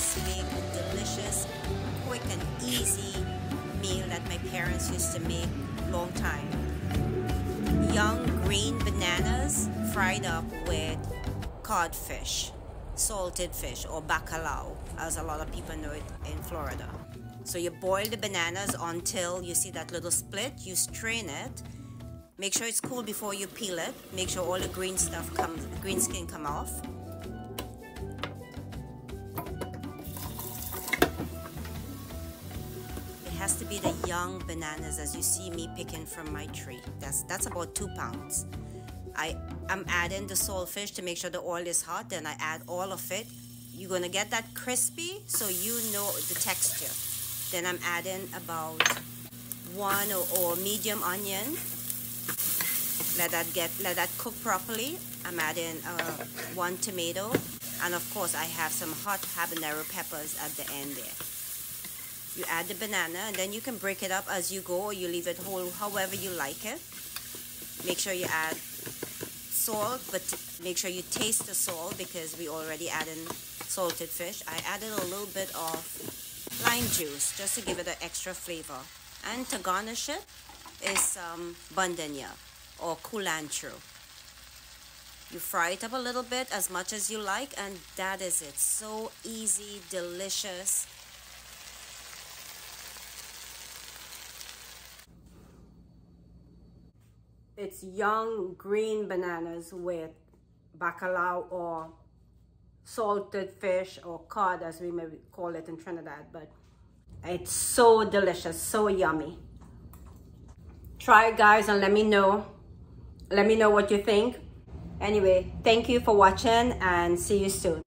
let's make a delicious, quick and easy meal that my parents used to make long time. Young green bananas fried up with codfish, salted fish or bacalao as a lot of people know it in Florida. So you boil the bananas until you see that little split, you strain it Make sure it's cool before you peel it. Make sure all the green stuff comes, green skin come off. It has to be the young bananas as you see me picking from my tree. That's, that's about two pounds. I, I'm adding the saltfish to make sure the oil is hot. Then I add all of it. You're gonna get that crispy so you know the texture. Then I'm adding about one or, or medium onion let that get let that cook properly. I'm adding uh, one tomato. And of course I have some hot habanero peppers at the end there. You add the banana and then you can break it up as you go or you leave it whole however you like it. Make sure you add salt but make sure you taste the salt because we already added salted fish. I added a little bit of lime juice just to give it an extra flavor. And to garnish it is um, some bandanya or culantro. You fry it up a little bit as much as you like and that is it. So easy, delicious. It's young green bananas with bacalao or salted fish or cod as we may call it in Trinidad. But it's so delicious, so yummy. Try it guys and let me know let me know what you think. Anyway, thank you for watching and see you soon.